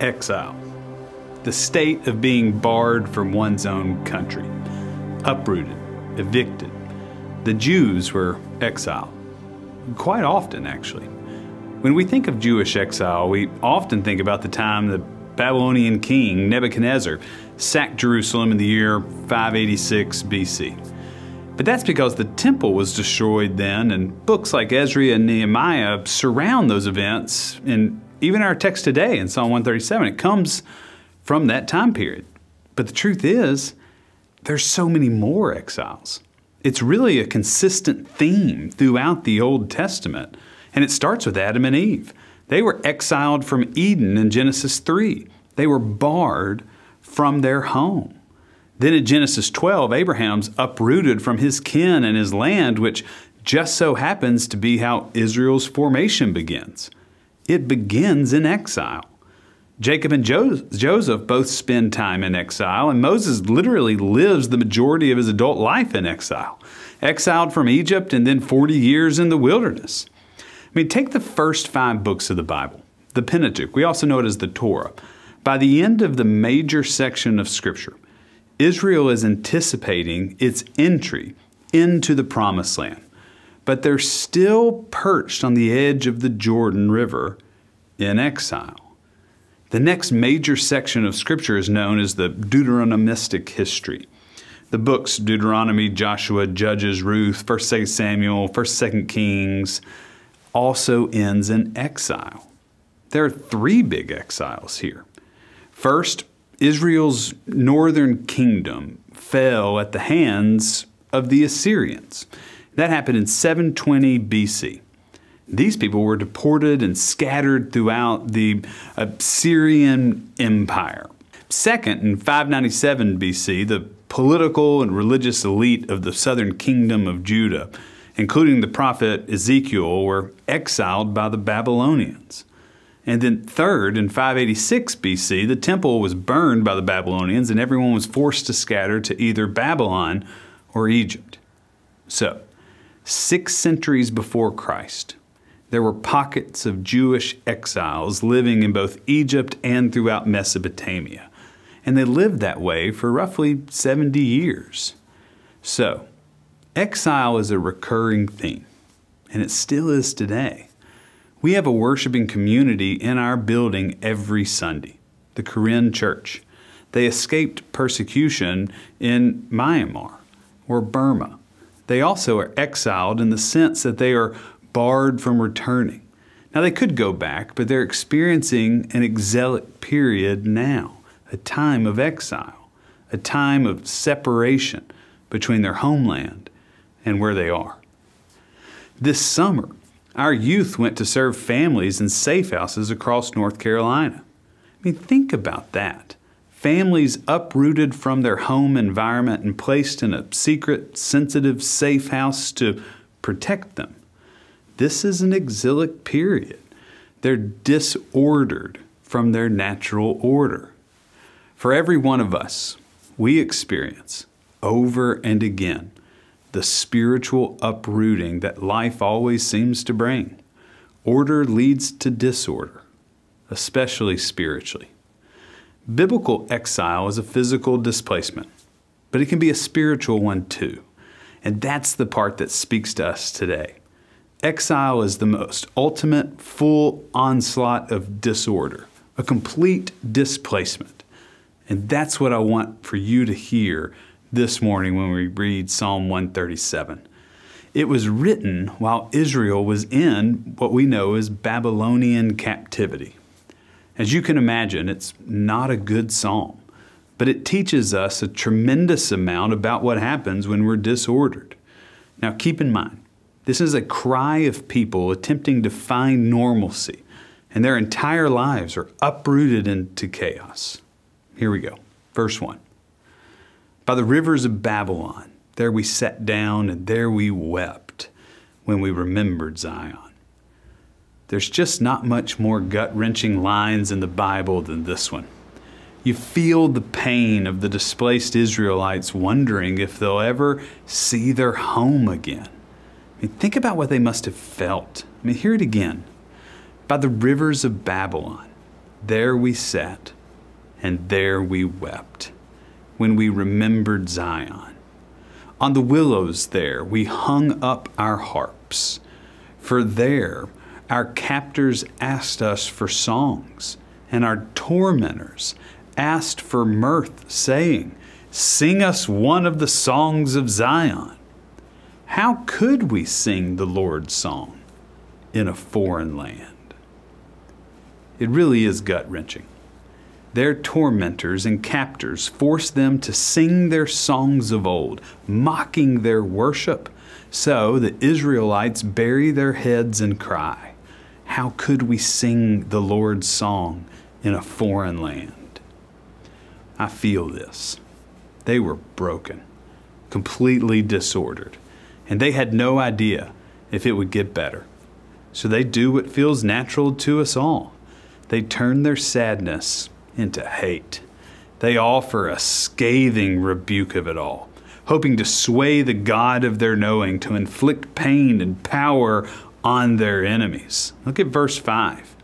exile, the state of being barred from one's own country, uprooted, evicted. The Jews were exiled. Quite often, actually. When we think of Jewish exile, we often think about the time the Babylonian king Nebuchadnezzar sacked Jerusalem in the year 586 BC. But that's because the temple was destroyed then, and books like Ezra and Nehemiah surround those events. And even our text today in Psalm 137, it comes from that time period. But the truth is, there's so many more exiles. It's really a consistent theme throughout the Old Testament, and it starts with Adam and Eve. They were exiled from Eden in Genesis 3. They were barred from their home. Then in Genesis 12, Abraham's uprooted from his kin and his land, which just so happens to be how Israel's formation begins. It begins in exile. Jacob and Joseph both spend time in exile, and Moses literally lives the majority of his adult life in exile, exiled from Egypt and then 40 years in the wilderness. I mean, take the first five books of the Bible, the Pentateuch, we also know it as the Torah. By the end of the major section of Scripture, Israel is anticipating its entry into the promised land, but they're still perched on the edge of the Jordan River in exile. The next major section of Scripture is known as the Deuteronomistic history. The books Deuteronomy, Joshua, Judges, Ruth, 1 2 Samuel, 1 2 Kings also ends in exile. There are three big exiles here. First, Israel's northern kingdom fell at the hands of the Assyrians. That happened in 720 BC. These people were deported and scattered throughout the uh, Assyrian Empire. Second, in 597 BC, the political and religious elite of the southern kingdom of Judah, including the prophet Ezekiel, were exiled by the Babylonians. And then, third, in 586 BC, the temple was burned by the Babylonians and everyone was forced to scatter to either Babylon or Egypt. So, six centuries before Christ, there were pockets of Jewish exiles living in both Egypt and throughout Mesopotamia. And they lived that way for roughly 70 years. So, exile is a recurring theme, and it still is today. We have a worshiping community in our building every Sunday, the Karen Church. They escaped persecution in Myanmar or Burma. They also are exiled in the sense that they are barred from returning. Now, they could go back, but they're experiencing an exilic period now, a time of exile, a time of separation between their homeland and where they are. This summer, our youth went to serve families in safe houses across North Carolina. I mean, think about that. Families uprooted from their home environment and placed in a secret, sensitive, safe house to protect them. This is an exilic period. They're disordered from their natural order. For every one of us, we experience over and again the spiritual uprooting that life always seems to bring. Order leads to disorder, especially spiritually. Biblical exile is a physical displacement, but it can be a spiritual one too. And that's the part that speaks to us today. Exile is the most ultimate, full onslaught of disorder, a complete displacement. And that's what I want for you to hear this morning when we read Psalm 137. It was written while Israel was in what we know as Babylonian captivity. As you can imagine, it's not a good psalm, but it teaches us a tremendous amount about what happens when we're disordered. Now, keep in mind, this is a cry of people attempting to find normalcy, and their entire lives are uprooted into chaos. Here we go. Verse 1. By the rivers of Babylon, there we sat down and there we wept when we remembered Zion. There's just not much more gut wrenching lines in the Bible than this one. You feel the pain of the displaced Israelites wondering if they'll ever see their home again. I mean, think about what they must have felt. I mean, hear it again. By the rivers of Babylon, There we sat, and there we wept, when we remembered Zion. On the willows there we hung up our harps, for there our captors asked us for songs, and our tormentors asked for mirth, saying, Sing us one of the songs of Zion. How could we sing the Lord's song in a foreign land? It really is gut wrenching. Their tormentors and captors forced them to sing their songs of old, mocking their worship. So the Israelites bury their heads and cry, How could we sing the Lord's song in a foreign land? I feel this. They were broken, completely disordered, and they had no idea if it would get better. So they do what feels natural to us all they turn their sadness into hate. They offer a scathing rebuke of it all, hoping to sway the God of their knowing to inflict pain and power on their enemies. Look at verse 5.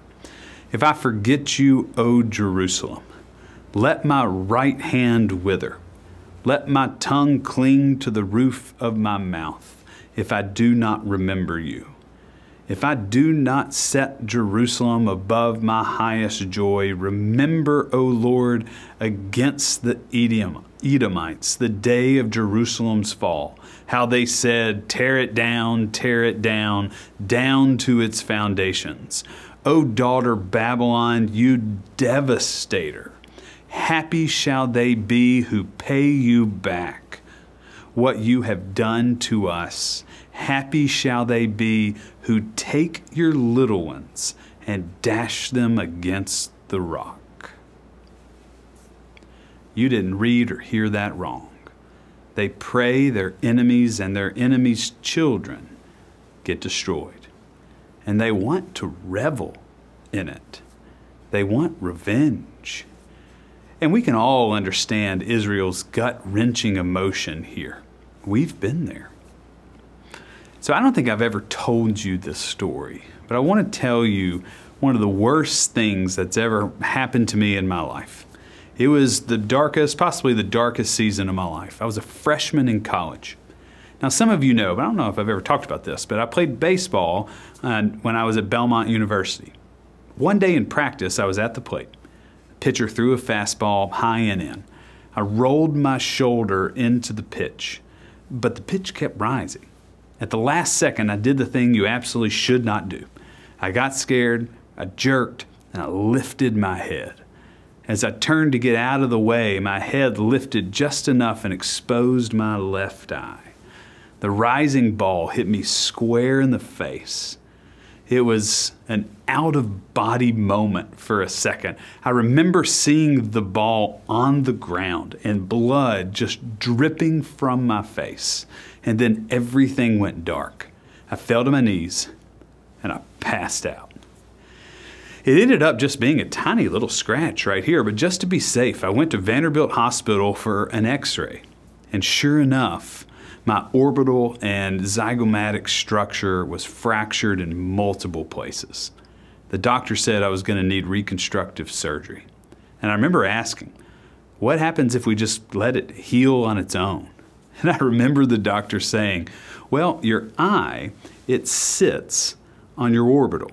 If I forget you, O Jerusalem, let my right hand wither. Let my tongue cling to the roof of my mouth if I do not remember you. If I do not set Jerusalem above my highest joy, remember, O Lord, against the Edom, Edomites the day of Jerusalem's fall, how they said, Tear it down, tear it down, down to its foundations. O daughter Babylon, you devastator, happy shall they be who pay you back what you have done to us Happy shall they be who take your little ones and dash them against the rock. You didn't read or hear that wrong. They pray their enemies and their enemies' children get destroyed. And they want to revel in it. They want revenge. And we can all understand Israel's gut wrenching emotion here. We've been there. So I don't think I've ever told you this story, but I want to tell you one of the worst things that's ever happened to me in my life. It was the darkest, possibly the darkest season of my life. I was a freshman in college. Now, some of you know, but I don't know if I've ever talked about this, but I played baseball uh, when I was at Belmont University. One day in practice, I was at the plate. The pitcher threw a fastball high and in. I rolled my shoulder into the pitch, but the pitch kept rising. At the last second, I did the thing you absolutely should not do. I got scared, I jerked, and I lifted my head. As I turned to get out of the way, my head lifted just enough and exposed my left eye. The rising ball hit me square in the face. It was an out of body moment for a second. I remember seeing the ball on the ground and blood just dripping from my face and then everything went dark. I fell to my knees and I passed out. It ended up just being a tiny little scratch right here, but just to be safe, I went to Vanderbilt Hospital for an x ray. And sure enough, my orbital and zygomatic structure was fractured in multiple places. The doctor said I was going to need reconstructive surgery. And I remember asking, what happens if we just let it heal on its own? And I remember the doctor saying, well, your eye, it sits on your orbital.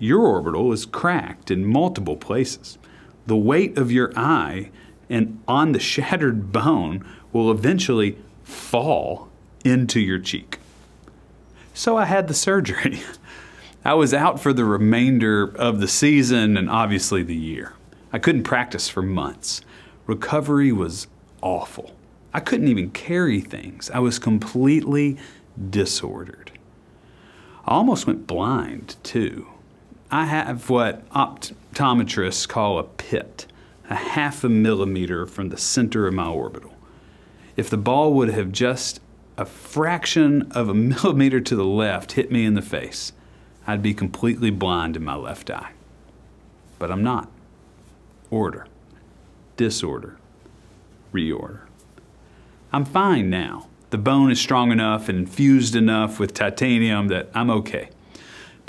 Your orbital is cracked in multiple places. The weight of your eye and on the shattered bone will eventually fall into your cheek. So I had the surgery. I was out for the remainder of the season and obviously the year. I couldn't practice for months. Recovery was awful. I couldn't even carry things. I was completely disordered. I almost went blind, too. I have what optometrists call a pit, a half a millimeter from the center of my orbital. If the ball would have just a fraction of a millimeter to the left hit me in the face, I'd be completely blind in my left eye. But I'm not. Order, disorder, reorder. I'm fine now. The bone is strong enough and infused enough with titanium that I'm okay.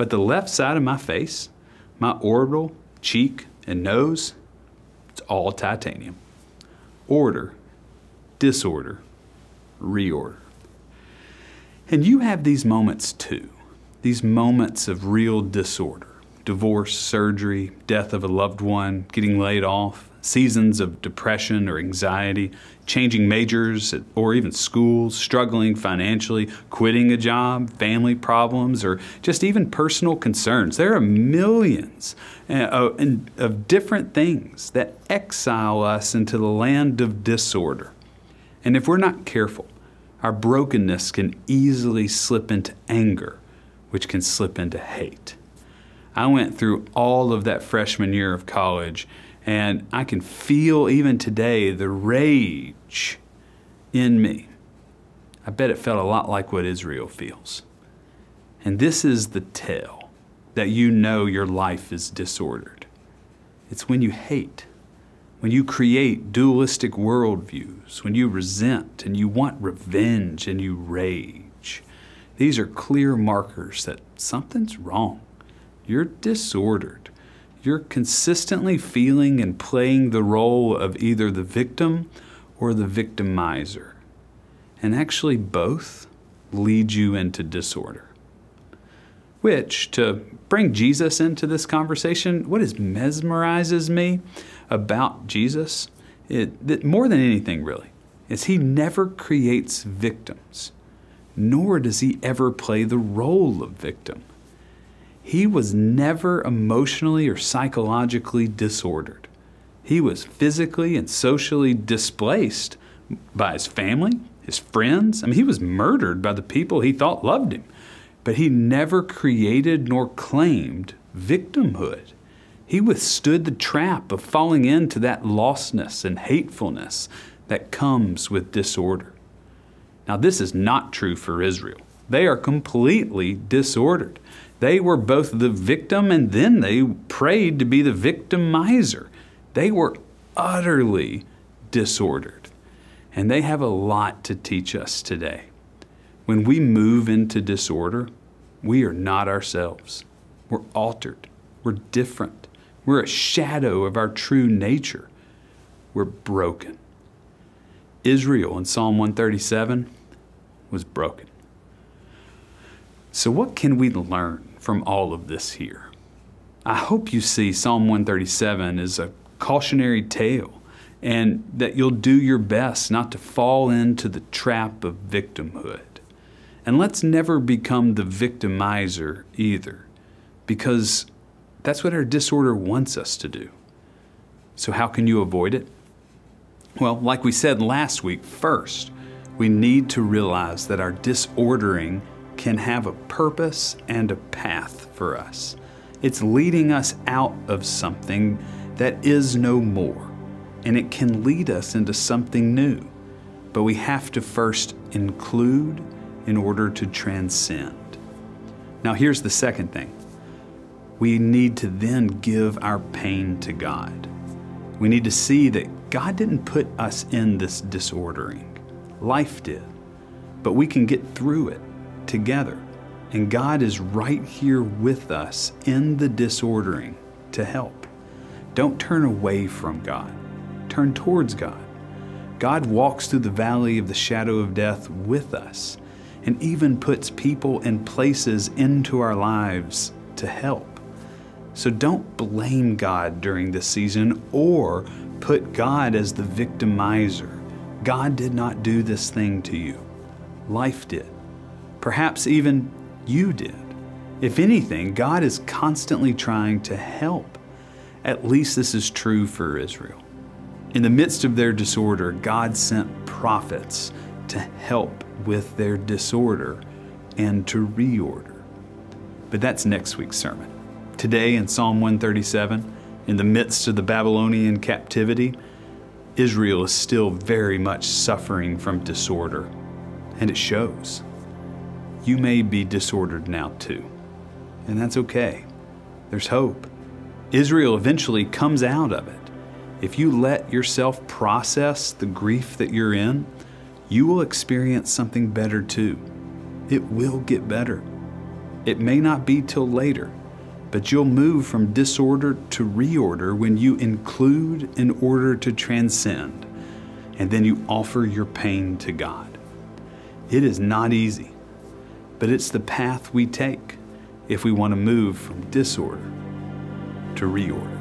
But the left side of my face, my orbital, cheek, And nose, it's all titanium. Order, disorder, reorder. And you have these moments too, these moments of real disorder divorce, surgery, death of a loved one, getting laid off, seasons of depression or anxiety, changing majors or even schools, struggling financially, quitting a job, family problems, or just even personal concerns. There are millions uh, of different things that exile us into the land of disorder. And if we're not careful, our brokenness can easily slip into anger, which can slip into hate. I went through all of that freshman year of college, and I can feel even today the rage in me. I bet it felt a lot like what Israel feels. And this is the tell that you know your life is disordered. It's when you hate, when you create dualistic worldviews, when you resent and you want revenge and you rage. These are clear markers that something's wrong. You're disordered. You're consistently feeling and playing the role of either the victim or the victimizer. And actually, both lead you into disorder. Which, to bring Jesus into this conversation, what is mesmerizes me about Jesus, it, that more than anything really, is he never creates victims, nor does he ever play the role of victim he was never emotionally or psychologically disordered. He was physically and socially displaced by his family, his friends. I mean, he was murdered by the people he thought loved him. But he never created nor claimed victimhood. He withstood the trap of falling into that lostness and hatefulness that comes with disorder. Now, this is not true for Israel. They are completely disordered. They were both the victim and then they prayed to be the victimizer. They were utterly disordered. And they have a lot to teach us today. When we move into disorder, we are not ourselves. We're altered. We're different. We're a shadow of our true nature. We're broken. Israel in Psalm 137 was broken. So, what can we learn from all of this here? I hope you see Psalm 137 as a cautionary tale and that you'll do your best not to fall into the trap of victimhood. And let's never become the victimizer either, because that's what our disorder wants us to do. So, how can you avoid it? Well, like we said last week, first, we need to realize that our disordering can have a purpose and a path for us. It's leading us out of something that is no more, and it can lead us into something new. But we have to first include in order to transcend. Now, here's the second thing we need to then give our pain to God. We need to see that God didn't put us in this disordering, life did. But we can get through it together. And God is right here with us in the disordering to help. Don't turn away from God, turn towards God. God walks through the valley of the shadow of death with us and even puts people and places into our lives to help. So don't blame God during this season or put God as the victimizer. God did not do this thing to you, life did. Perhaps even you did. If anything, God is constantly trying to help. At least this is true for Israel. In the midst of their disorder, God sent prophets to help with their disorder and to reorder. But that's next week's sermon. Today in Psalm 137, in the midst of the Babylonian captivity, Israel is still very much suffering from disorder, and it shows you may be disordered now too. And that's okay. There's hope. Israel eventually comes out of it. If you let yourself process the grief that you're in, you will experience something better too. It will get better. It may not be till later, But you'll move from disorder to reorder when you include in order to transcend, and then you offer your pain to God. It is not easy, but it's the path we take if we want to move from disorder to reorder.